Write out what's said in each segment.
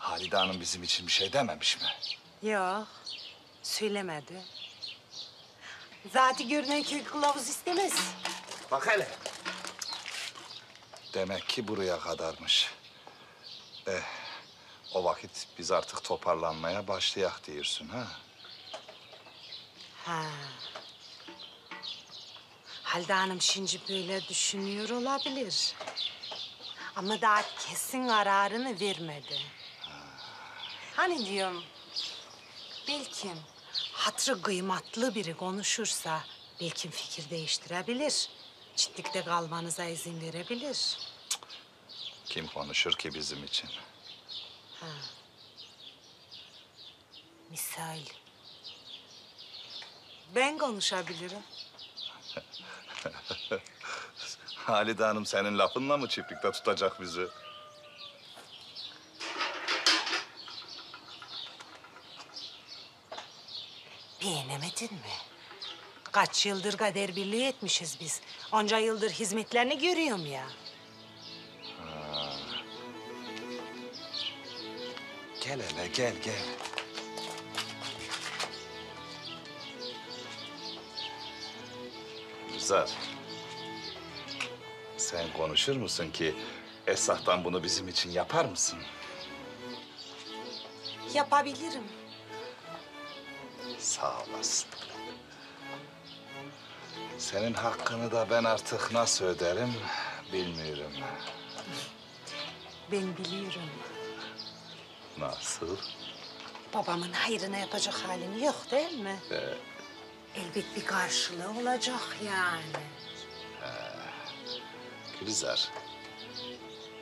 Halide Hanım bizim için bir şey dememiş mi? Yok, söylemedi. Zaten görünen köy kılavuz istemez. Bak hele. Demek ki buraya kadarmış. Eh, o vakit biz artık toparlanmaya başlayak diyorsun ha? Ha. Halide Hanım şimdi böyle düşünüyor olabilir. Ama daha kesin kararını vermedi. Hani diyorum, belki hatırı kıymatlı biri konuşursa belki fikir değiştirebilir. Çitlikte kalmanıza izin verebilir. Kim konuşur ki bizim için? Misal. Ben konuşabilirim. Halide Hanım senin lafınla mı çiftlikte tutacak bizi? Beğenemedin mi? Kaç yıldır kader birliği etmişiz biz. Onca yıldır hizmetlerini görüyorum ya. Gel hele gel gel. Güzel. Sen konuşur musun ki Esah'tan bunu bizim için yapar mısın? Yapabilirim. Sağ olasın. Senin hakkını da ben artık nasıl öderim bilmiyorum. Ben biliyorum. Nasıl? Babamın hayrına yapacak halim yok değil mi? Elbet bir karşılığı olacak yani. Gülizar.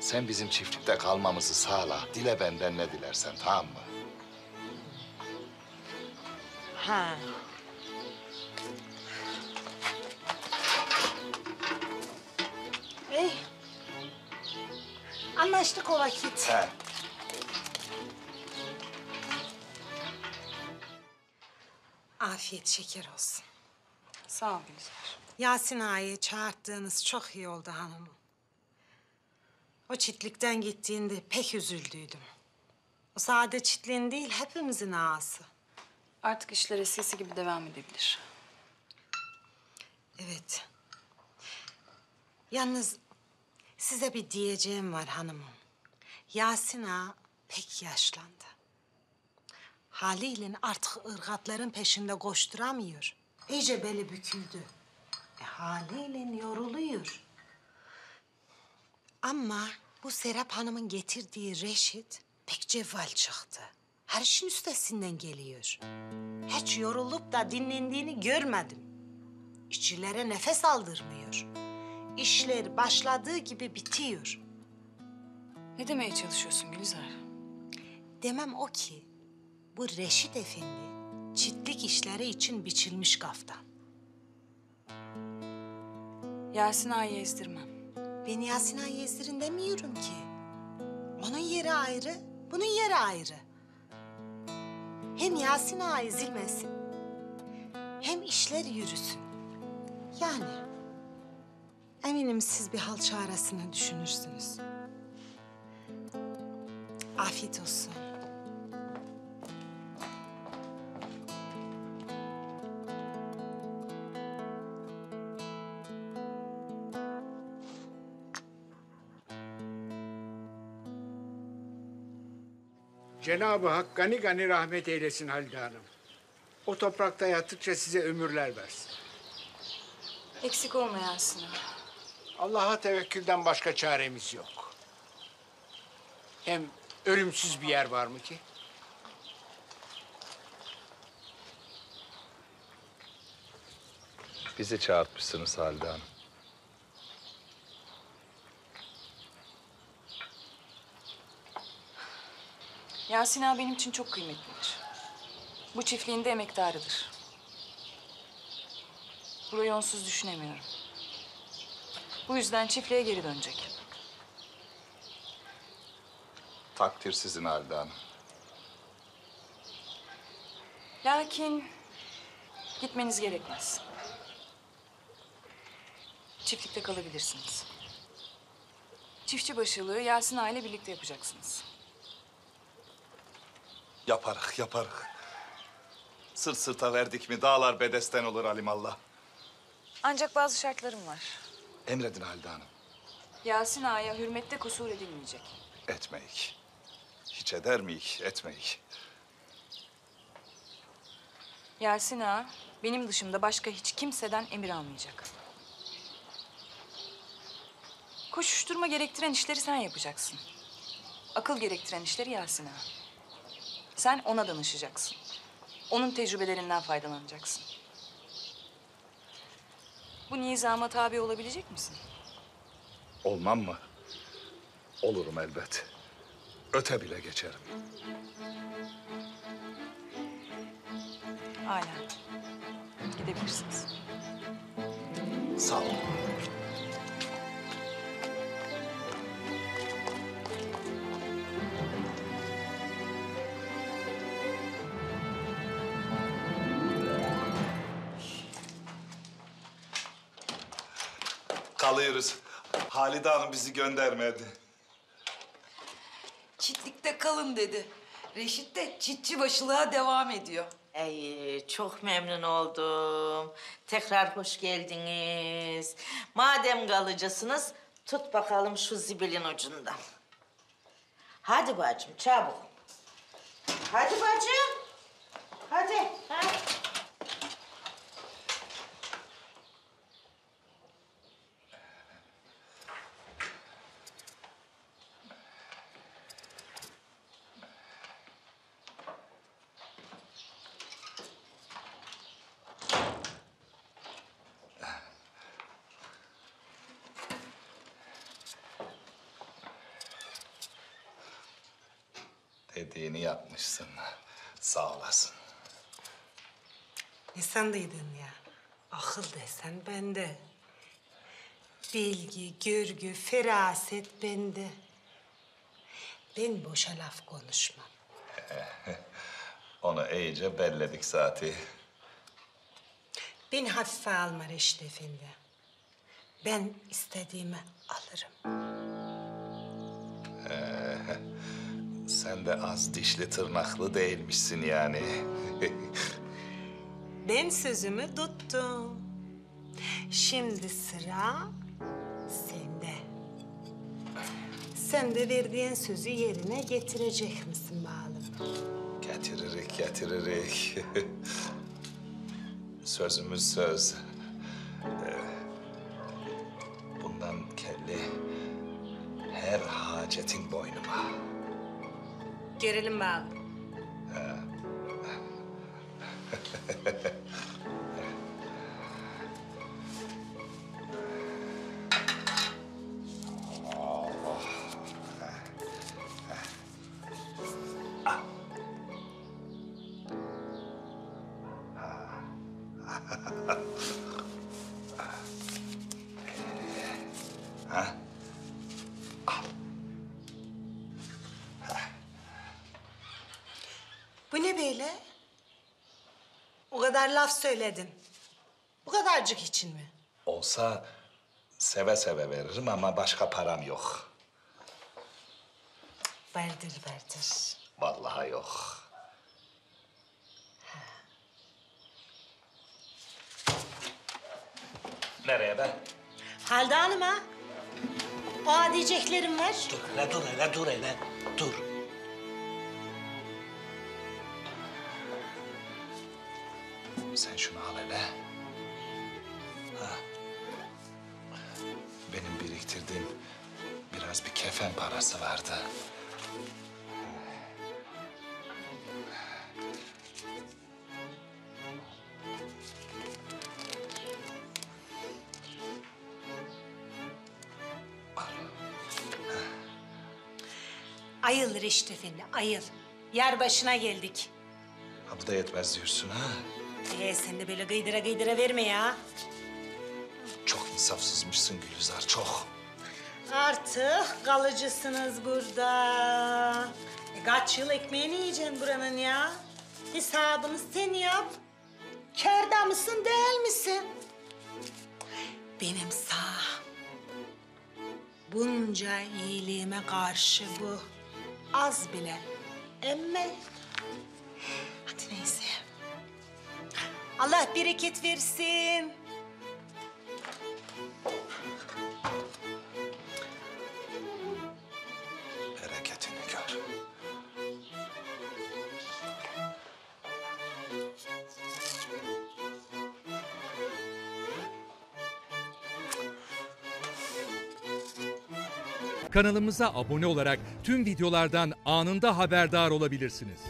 Sen bizim çiftlikte kalmamızı sağla. Dile benden ne dilersen tamam mı? Ha. Ey. Anlaştık o vakit. He. Afiyet şeker olsun. Sağ ol Gülizar. Yasin Ağa'yı çağırttığınız çok iyi oldu hanımım. O çitlikten gittiğinde pek üzüldüydüm. O sade çitliğin değil, hepimizin ağası. Artık işler eskisi gibi devam edebilir. Evet. Yalnız size bir diyeceğim var hanımım. Yasin Ağa pek yaşlandı. Haliyle artık ırgatların peşinde koşturamıyor. İyice beli büküldü. E, haliyle yoruluyor. Ama bu Serap Hanım'ın getirdiği Reşit pek cevval çıktı. Her işin üstesinden geliyor. Hiç yorulup da dinlendiğini görmedim. İşçilere nefes aldırmıyor. İşler başladığı gibi bitiyor. Ne demeye çalışıyorsun Gülizar? Demem o ki, bu Reşit Efendi çitlik işleri için biçilmiş kaftan. Yasin Ağa'yı ezdirmem. Ben Yasin Ağa'yı ezdirin demiyorum ki. Onun yeri ayrı, bunun yeri ayrı. Hem Yasin Ağa ezilmesin, hem işler yürüsün. Yani eminim siz bir hal çaresini düşünürsünüz. Afiyet olsun. Cenab-ı Hak gani gani rahmet eylesin Halide Hanım. O toprakta yattıkça size ömürler versin. Eksik olma Yasin Ağa. Allah'a tevekkülden başka çaremiz yok. Hem ölümsüz bir yer var mı ki? Bizi çağırtmışsınız Halide Hanım. Yasin Ağa benim için çok kıymetlidir. Bu çiftliğin de emektarıdır. Burayı onsuz düşünemiyorum. Bu yüzden çiftliğe geri dönecek. Takdir sizin Halide Hanım. Lakin gitmeniz gerekmez. Çiftlikte kalabilirsiniz. Çiftçi başılığı Yasin Ağa ile birlikte yapacaksınız. Yaparık, yaparık. Sırt sırta verdik mi dağlar bedesten olur alimallah. Ancak bazı şartlarım var. Emredin Halide Hanım. Yasin Ağa'ya hürmette kusur edilmeyecek. Etmeyik. Hiç eder miyik? Etmeyik. Yasin Ağa benim dışımda başka hiç kimseden emir almayacak. Koşuşturma gerektiren işleri sen yapacaksın. Akıl gerektiren işleri Yasin Ağa. Sen ona danışacaksın. Onun tecrübelerinden faydalanacaksın. Bu nizama tabi olabilecek misin? Olmam mı? Olurum elbet. Öte bile geçerim. Hala. Gidebilirsiniz. Sağ ol. Kalıyoruz. Halide Hanım bizi göndermedi. Çitlikte kalın dedi. Reşit de çitçi başılığa devam ediyor. Ay çok memnun oldum. Tekrar hoş geldiniz. Madem kalıcısınız tut bakalım şu zibilin ucundan. Hadi bacım çabuk. Hadi bacım. Hadi. Ha. Dediğini yapmışsın. Sağ olasın. Ne sandıydın ya? Akıl desen bende. Bilgi, görgü, feraset bende. Ben boşa laf konuşmam. Onu iyice belledik zaten. Beni hafife alma Reşit Efendi. Ben istediğimi alırım. Sen de az dişli tırnaklı değilmişsin yani. Ben sözümü tuttum. Şimdi sıra sende. Sen de verdiğin sözü yerine getirecek misin bakalım? Getiririk, getiririk. Sözümüz söz. Ee, bundan kelli her hacetin boynuma. Görelim bakalım. Ne böyle? O kadar laf söyledin. Bu kadarcık için mi? Olsa seve seve veririm ama başka param yok. Verdir, verdir. Vallahi yok. Nereye ben? Halide Hanım'a. Aa diyeceklerim var. Dur hele dur hele dur hele dur. Sen şunu al hele. Ha. Benim biriktirdiğim biraz bir kefen parası vardı. Ayıl Reşit Efendi, ayıl. Yer başına geldik. Ha bu da yetmez diyorsun ha? Ee, sen de böyle gıydıra gıydıra verme ya. Çok insafsızmışsın Gülizar, çok. Artık kalıcısınız burada. E, kaç yıl ekmeğini yiyeceksin buranın ya? Hesabını sen yap. Kârda mısın değil misin? Benim sağ. Bunca iyiliğime karşı bu az bile. Emme Hadi neyse. Allah bereket versin. Bereketini gör. Kanalımıza abone olarak tüm videolardan anında haberdar olabilirsiniz.